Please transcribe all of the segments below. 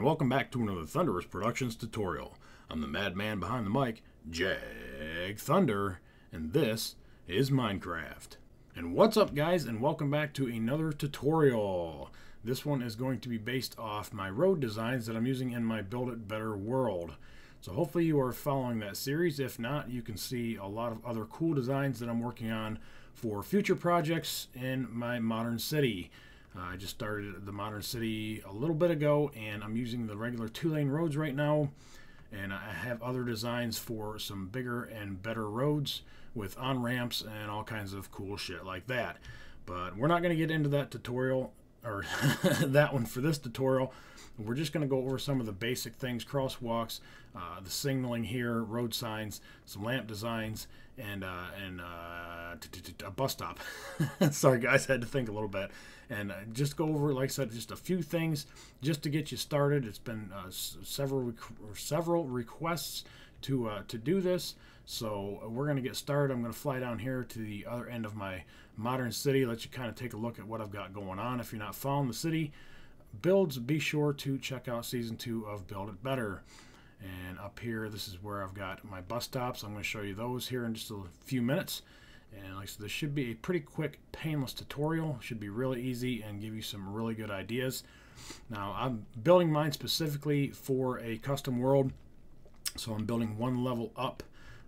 and welcome back to another Thunderous Productions tutorial. I'm the madman behind the mic, Jag Thunder, and this is Minecraft. And what's up guys, and welcome back to another tutorial. This one is going to be based off my road designs that I'm using in my Build It Better world. So hopefully you are following that series. If not, you can see a lot of other cool designs that I'm working on for future projects in my modern city. Uh, I just started the Modern City a little bit ago, and I'm using the regular two-lane roads right now. And I have other designs for some bigger and better roads with on-ramps and all kinds of cool shit like that. But we're not going to get into that tutorial, or that one for this tutorial. We're just going to go over some of the basic things, crosswalks, uh, the signaling here, road signs, some lamp designs, and uh, and uh, a bus stop. Sorry guys, I had to think a little bit. And uh, just go over, like I said, just a few things just to get you started. It's been uh, several several requests to uh, to do this. So we're going to get started. I'm going to fly down here to the other end of my modern city, let you kind of take a look at what I've got going on. If you're not following the city builds, be sure to check out season two of Build It Better. And up here, this is where I've got my bus stops. I'm going to show you those here in just a few minutes. And like I said, this should be a pretty quick, painless tutorial. Should be really easy and give you some really good ideas. Now, I'm building mine specifically for a custom world. So I'm building one level up.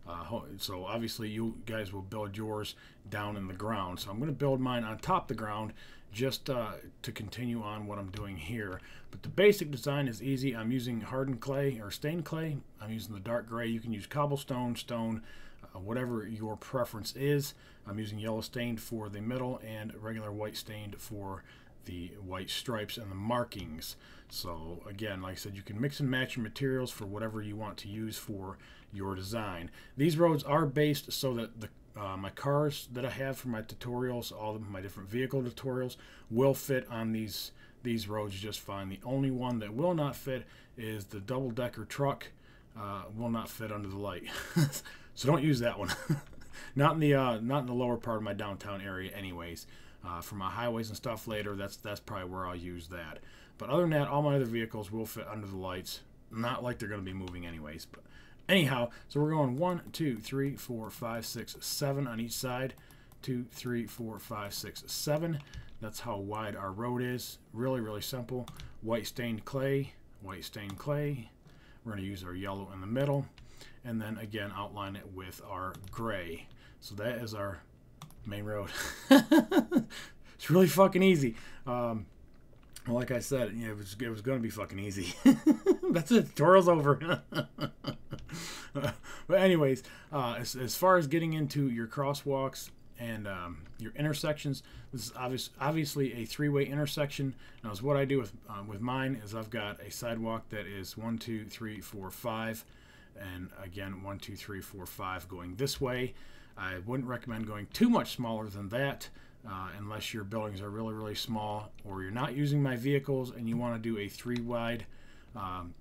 Uh, so obviously you guys will build yours down in the ground. So I'm going to build mine on top the ground just uh, to continue on what I'm doing here. But the basic design is easy. I'm using hardened clay or stained clay. I'm using the dark gray. You can use cobblestone, stone, uh, whatever your preference is. I'm using yellow stained for the middle and regular white stained for the white stripes and the markings. So again, like I said, you can mix and match your materials for whatever you want to use for your design. These roads are based so that the uh, my cars that I have for my tutorials, all of my different vehicle tutorials, will fit on these these roads just fine. The only one that will not fit is the double-decker truck. Uh, will not fit under the light, so don't use that one. not in the uh, not in the lower part of my downtown area, anyways. Uh, for my highways and stuff later, that's that's probably where I'll use that. But other than that, all my other vehicles will fit under the lights. Not like they're going to be moving anyways. But anyhow, so we're going one, two, three, four, five, six, seven on each side. Two, three, four, five, six, seven. That's how wide our road is. Really, really simple. White stained clay, white stained clay. We're going to use our yellow in the middle. And then again, outline it with our gray. So that is our main road. it's really fucking easy. Um, like I said, it was, it was going to be fucking easy. That's it. Tutorial's over. but anyways, uh, as, as far as getting into your crosswalks and um, your intersections, this is obvious, obviously a three-way intersection. Now, what I do with uh, with mine is I've got a sidewalk that is one, two, three, four, five, and again one, two, three, four, five going this way. I wouldn't recommend going too much smaller than that uh, unless your buildings are really, really small or you're not using my vehicles and you want to do a three wide um,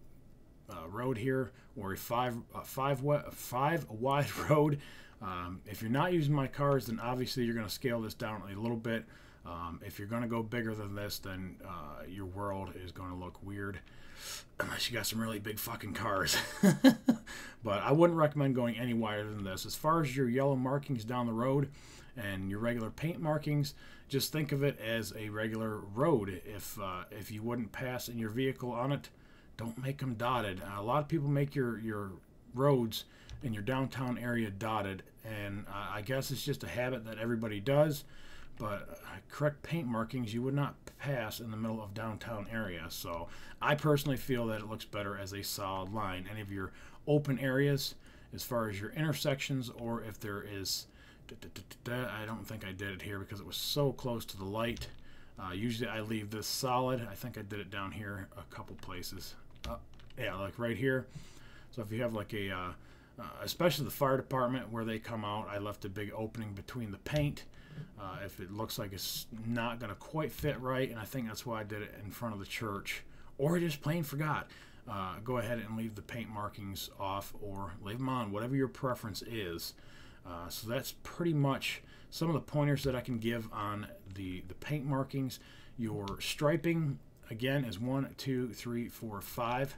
uh, road here or a five, uh, five, five wide road. Um, if you're not using my cars, then obviously you're going to scale this down a little bit. Um, if you're going to go bigger than this, then uh, your world is going to look weird unless you got some really big fucking cars. but I wouldn't recommend going any wider than this. As far as your yellow markings down the road and your regular paint markings, just think of it as a regular road. If uh, if you wouldn't pass in your vehicle on it, don't make them dotted. Uh, a lot of people make your your roads in your downtown area dotted, and uh, I guess it's just a habit that everybody does. But uh, correct paint markings you would not pass in the middle of downtown area. So I personally feel that it looks better as a solid line. Any of your open areas, as far as your intersections, or if there is, I don't think I did it here because it was so close to the light. Uh, usually I leave this solid. I think I did it down here a couple places. Uh, yeah, like right here. So if you have like a, uh, uh especially the fire department where they come out, I left a big opening between the paint uh, if it looks like it's not going to quite fit right, and I think that's why I did it in front of the church, or just plain forgot, uh, go ahead and leave the paint markings off or leave them on, whatever your preference is. Uh, so that's pretty much some of the pointers that I can give on the, the paint markings. Your striping, again is one, two, three, four, five.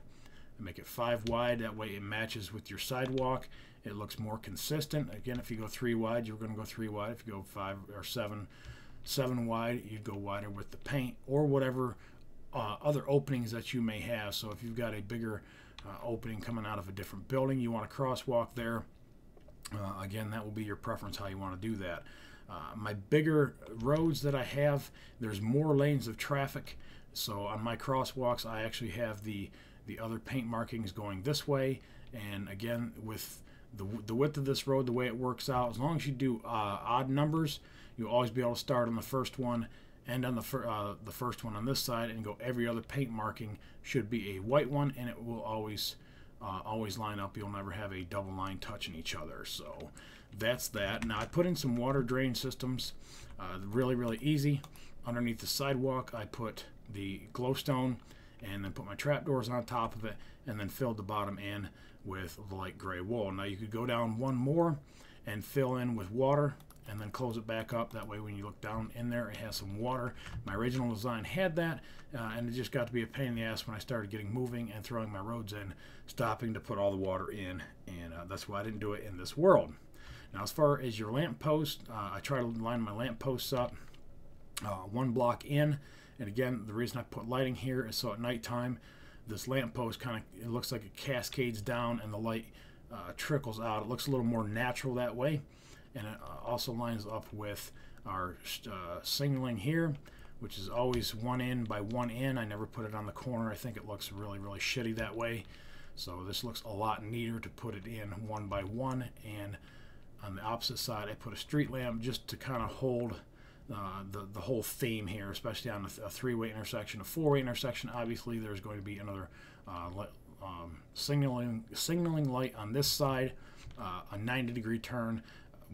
I make it five wide. That way it matches with your sidewalk. It looks more consistent. Again, if you go three wide, you're going to go three wide. If you go five or seven, seven wide, you'd go wider with the paint or whatever uh, other openings that you may have. So if you've got a bigger uh, opening coming out of a different building, you want a crosswalk there. Uh, again, that will be your preference how you want to do that. Uh, my bigger roads that I have, there's more lanes of traffic. So on my crosswalks, I actually have the the other paint markings going this way. And again, with the, the width of this road, the way it works out, as long as you do uh, odd numbers, you'll always be able to start on the first one and on the, fir- uh, the first one on this side and go every other paint marking should be a white one and it will always uh, always line up. You'll never have a double line touching each other. So that's that. Now I put in some water drain systems, uh, really, really easy. Underneath the sidewalk, I put the glowstone and then put my trapdoors on top of it and then filled the bottom in with light gray wool. Now you could go down one more and fill in with water and then close it back up. That way when you look down in there, it has some water. My original design had that, uh, and it just got to be a pain in the ass when I started getting moving and throwing my roads in, stopping to put all the water in, and uh, that's why I didn't do it in this world. Now as far as your lamp post, uh, I try to line my lamp posts up uh, one block in, and again, the reason I put lighting here is so at nighttime, this lamp post kind of, it looks like it cascades down and the light uh, trickles out. It looks a little more natural that way. And it uh, also lines up with our uh, signaling here which is always one in by one in. I never put it on the corner. I think it looks really really shitty that way. So this looks a lot neater to put it in one by one. And on the opposite side I put a street lamp just to kind of hold uh, the, the whole theme here, especially on a, a three-way intersection. A four-way intersection, obviously, there's going to be another uh, um, signaling signaling light on this side, uh, a 90-degree turn,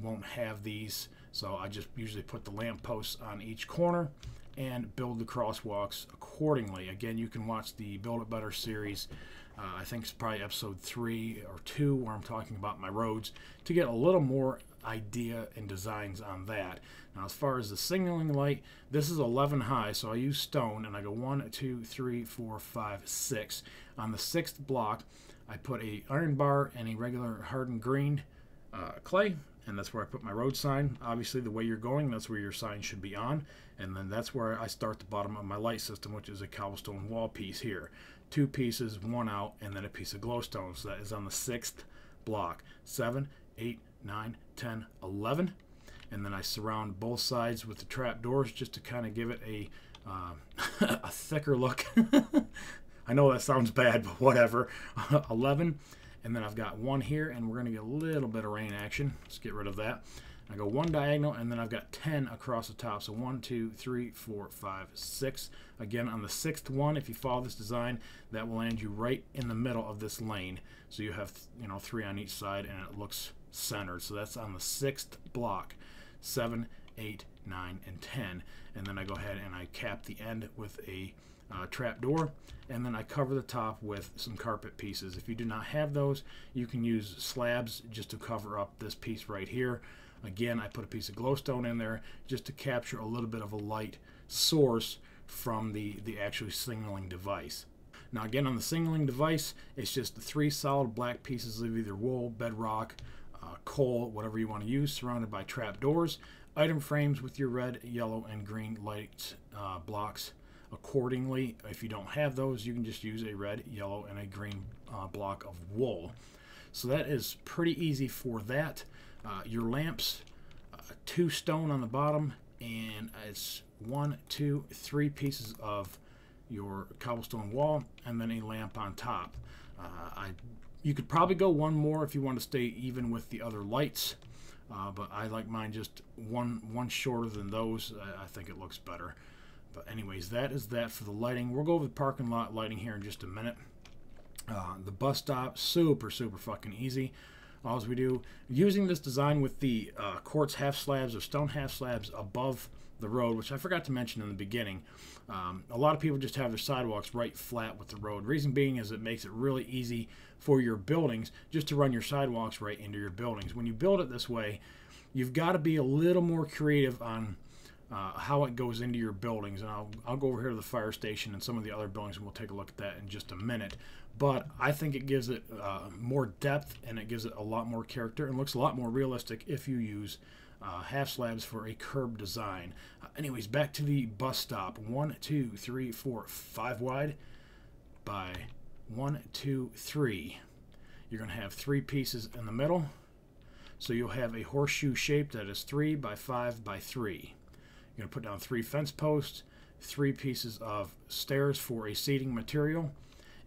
won't have these. So I just usually put the lamp posts on each corner and build the crosswalks accordingly. Again, you can watch the Build It Better series. Uh, I think it's probably episode three or two where I'm talking about my roads to get a little more idea and designs on that. Now, as far as the signaling light, this is 11 high, so I use stone and I go one, two, three, four, five, six. On the sixth block, I put a iron bar and a regular hardened green uh, clay and that's where I put my road sign. Obviously, the way you're going, that's where your sign should be on. And then that's where I start the bottom of my light system, which is a cobblestone wall piece here. Two pieces, one out, and then a piece of glowstone. So that is on the sixth block. Seven, eight, nine, ten, eleven. And then I surround both sides with the trap doors just to kind of give it a, uh, a thicker look. I know that sounds bad, but whatever. 11 and then I've got one here, and we're going to get a little bit of rain action. Let's get rid of that. I go one diagonal, and then I've got 10 across the top. So one, two, three, four, five, six. Again, on the sixth one, if you follow this design, that will land you right in the middle of this lane. So you have, you know, three on each side, and it looks centered. So that's on the sixth block. Seven, eight, nine, and 10. And then I go ahead and I cap the end with a uh, trap door and then I cover the top with some carpet pieces. If you do not have those, you can use slabs just to cover up this piece right here. Again, I put a piece of glowstone in there just to capture a little bit of a light source from the, the actual signaling device. Now again, on the signaling device, it's just the three solid black pieces of either wool, bedrock, uh, coal, whatever you want to use, surrounded by trap doors. Item frames with your red, yellow, and green light uh, blocks accordingly. If you don't have those, you can just use a red, yellow, and a green uh, block of wool. So that is pretty easy for that. Uh, your lamps, uh, two stone on the bottom, and it's one, two, three pieces of your cobblestone wall, and then a lamp on top. Uh, I, you could probably go one more if you want to stay even with the other lights. Uh, but I like mine just one one shorter than those. I, I think it looks better. But anyways, that is that for the lighting. We'll go over the parking lot lighting here in just a minute. Uh, the bus stop, super, super fucking easy. All we do, using this design with the uh, quartz half slabs or stone half slabs above the road, which I forgot to mention in the beginning. Um, a lot of people just have their sidewalks right flat with the road. Reason being is it makes it really easy for your buildings just to run your sidewalks right into your buildings. When you build it this way, you've got to be a little more creative on uh, how it goes into your buildings. And I'll, I'll go over here to the fire station and some of the other buildings, and we'll take a look at that in just a minute. But I think it gives it uh, more depth and it gives it a lot more character and looks a lot more realistic if you use uh, half slabs for a curb design. Uh, anyways, back to the bus stop. One, two, three, four, five wide by one, two, three. You're going to have three pieces in the middle. So you'll have a horseshoe shape that is three by five by three. You're going to put down three fence posts, three pieces of stairs for a seating material,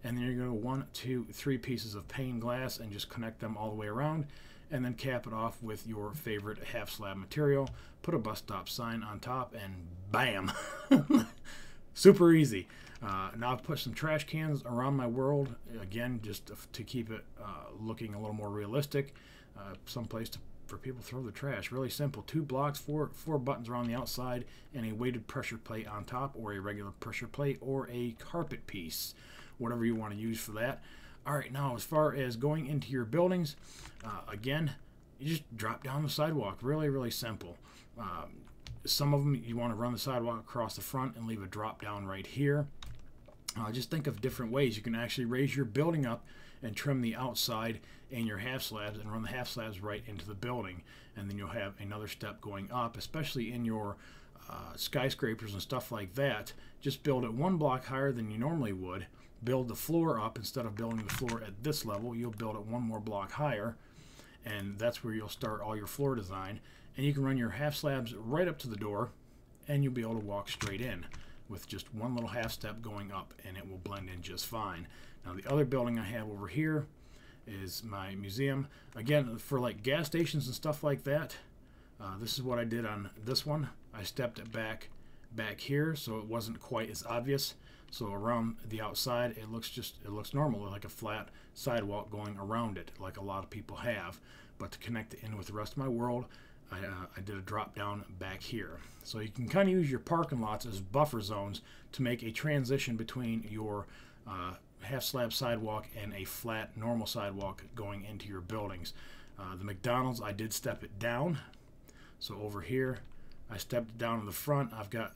and then you're going to go one, two, three pieces of pane glass and just connect them all the way around, and then cap it off with your favorite half slab material. Put a bus stop sign on top, and bam! Super easy. Uh, now I've put some trash cans around my world, again, just to keep it uh, looking a little more realistic. Uh, someplace to for people to throw the trash. Really simple. Two blocks, four four buttons around the outside, and a weighted pressure plate on top, or a regular pressure plate, or a carpet piece, whatever you want to use for that. All right, now as far as going into your buildings, uh, again, you just drop down the sidewalk. Really, really simple. Um, some of them you want to run the sidewalk across the front and leave a drop down right here. Uh, just think of different ways you can actually raise your building up and trim the outside and your half slabs and run the half slabs right into the building. And then you'll have another step going up, especially in your uh, skyscrapers and stuff like that. Just build it one block higher than you normally would. Build the floor up instead of building the floor at this level. You'll build it one more block higher, and that's where you'll start all your floor design. And you can run your half slabs right up to the door, and you'll be able to walk straight in with just one little half step going up, and it will blend in just fine. Now the other building I have over here is my museum. Again, for like gas stations and stuff like that, uh, this is what I did on this one. I stepped it back back here so it wasn't quite as obvious. So around the outside, it looks just it looks normal, like a flat sidewalk going around it, like a lot of people have. But to connect it in with the rest of my world, I, uh, I did a drop down back here. So you can kind of use your parking lots as buffer zones to make a transition between your uh, half slab sidewalk and a flat normal sidewalk going into your buildings. Uh, the McDonald's, I did step it down. So over here, I stepped down in the front. I've got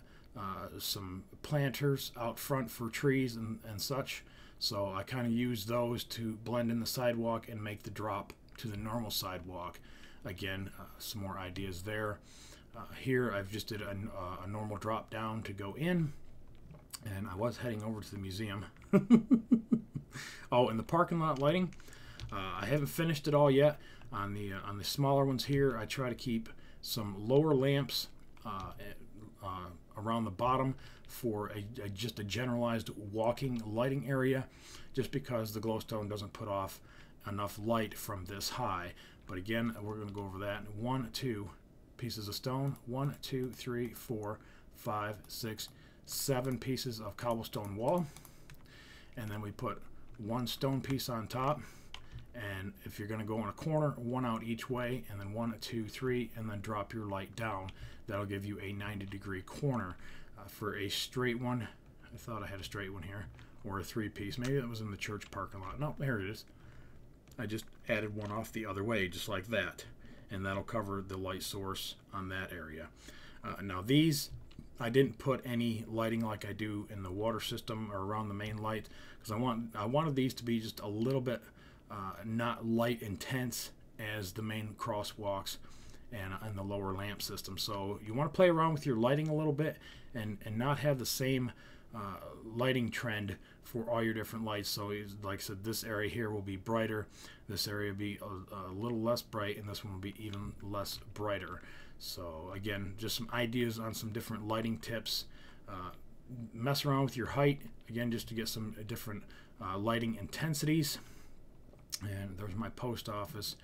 some planters out front for trees and, and such. So I kind of use those to blend in the sidewalk and make the drop to the normal sidewalk. Again, uh, some more ideas there. Uh, here I've just did a, uh, a normal drop down to go in and I was heading over to the museum. oh, and the parking lot lighting, uh, I haven't finished it all yet. On the uh, on the smaller ones here, I try to keep some lower lamps uh, uh around the bottom for a, a, just a generalized walking lighting area, just because the glowstone doesn't put off enough light from this high. But again, we're going to go over that. One, two pieces of stone. One, two, three, four, five, six, seven pieces of cobblestone wall and then we put one stone piece on top and if you're going to go in a corner one out each way and then one two three and then drop your light down that'll give you a 90 degree corner. Uh, for a straight one I thought I had a straight one here or a three piece. Maybe that was in the church parking lot. No there it is. I just added one off the other way just like that. And that'll cover the light source on that area. Uh, now these I didn't put any lighting like I do in the water system or around the main light because I want I wanted these to be just a little bit uh, not light intense as the main crosswalks and, and the lower lamp system. So you want to play around with your lighting a little bit and, and not have the same uh, lighting trend for all your different lights. So like I said, this area here will be brighter, this area will be a, a little less bright, and this one will be even less brighter. So again, just some ideas on some different lighting tips. Uh, mess around with your height, again, just to get some different uh, lighting intensities. And there's my post office.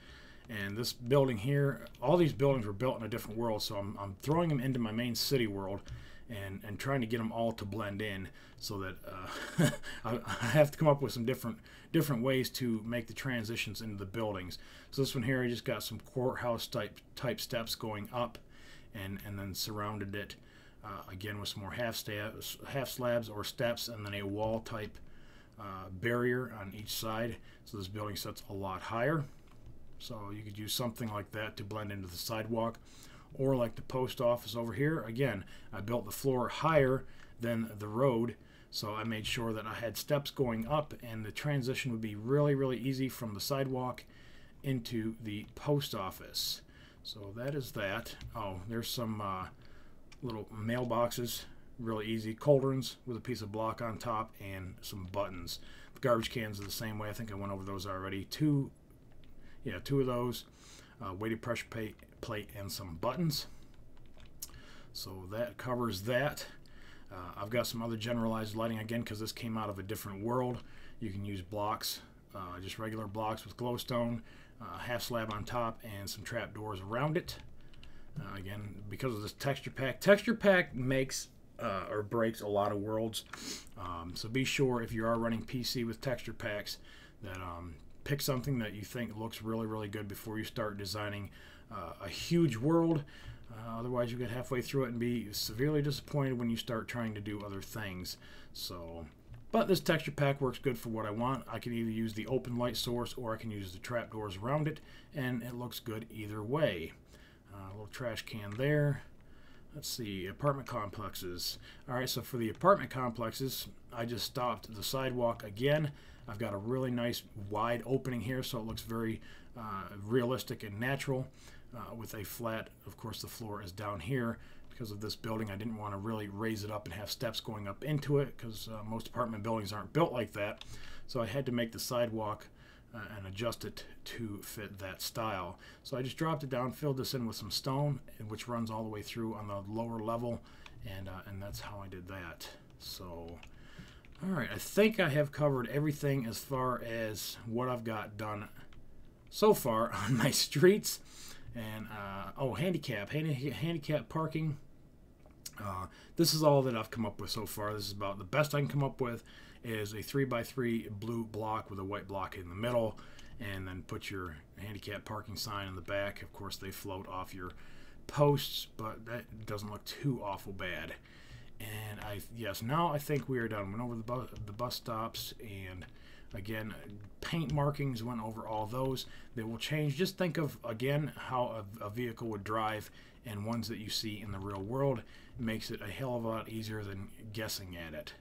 And this building here, all these buildings were built in a different world, so I'm, I'm throwing them into my main city world and, and trying to get them all to blend in so that uh, I, I, have to come up with some different different ways to make the transitions into the buildings. So this one here, I just got some courthouse type type steps going up, and and then surrounded it uh, again with some more half half slabs or steps, and then a wall type uh, barrier on each side. So this building sets a lot higher. So you could use something like that to blend into the sidewalk or like the post office over here. Again, I built the floor higher than the road, so I made sure that I had steps going up and the transition would be really, really easy from the sidewalk into the post office. So that is that. Oh, there's some uh, little mailboxes, really easy. Cauldrons with a piece of block on top and some buttons. The garbage cans are the same way. I think I went over those already. Two, yeah, two of those. Uh, weighted pressure plate, plate and some buttons. So that covers that. Uh, I've got some other generalized lighting again because this came out of a different world. You can use blocks, uh, just regular blocks with glowstone uh, half slab on top, and some trap doors around it. Uh, again, because of this texture pack. Texture pack makes uh, or breaks a lot of worlds. Um, so be sure if you are running PC with texture packs that um, pick something that you think looks really, really good before you start designing uh, a huge world. Uh, otherwise, you get halfway through it and be severely disappointed when you start trying to do other things. So but this texture pack works good for what I want. I can either use the open light source or I can use the trapdoors around it, and it looks good either way. Uh, a little trash can there. Let's see, apartment complexes. All right, so for the apartment complexes, I just stopped the sidewalk again. I've got a really nice wide opening here, so it looks very uh, realistic and natural uh, with a flat, of course the floor is down here because of this building. I didn't want to really raise it up and have steps going up into it because uh, most apartment buildings aren't built like that. So I had to make the sidewalk uh, and adjust it to fit that style. So I just dropped it down, filled this in with some stone, which runs all the way through on the lower level, and, uh, and that's how I did that. So, all right, I think I have covered everything as far as what I've got done so far on my streets. And uh, oh, handicap, handi handicap parking. Uh, this is all that I've come up with so far. This is about the best I can come up with. Is a three by three blue block with a white block in the middle, and then put your handicap parking sign in the back. Of course, they float off your posts, but that doesn't look too awful bad. And I yes, now I think we are done. Went over the bus, the bus stops and Again, paint markings went over all those. They will change. Just think of, again, how a, a, vehicle would drive and ones that you see in the real world. Makes it a hell of a lot easier than guessing at it.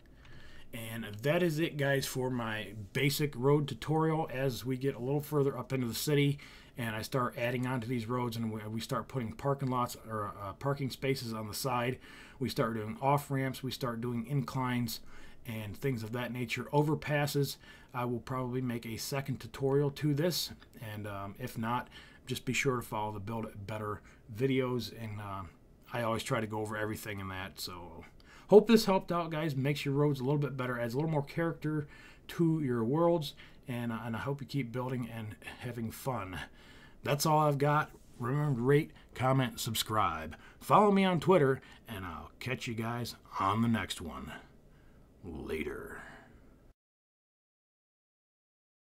And that is it, guys, for my basic road tutorial. As we get a little further up into the city and I start adding onto these roads and we start putting parking lots or uh, parking spaces on the side, we start doing off ramps, we start doing inclines and things of that nature. Overpasses, I will probably make a second tutorial to this, and um, if not, just be sure to follow the Build It Better videos, and uh, I always try to go over everything in that, so hope this helped out, guys. Makes your roads a little bit better, adds a little more character to your worlds, and, uh, and I hope you keep building and having fun. That's all I've got. Remember to rate, comment, subscribe. Follow me on Twitter, and I'll catch you guys on the next one. Later.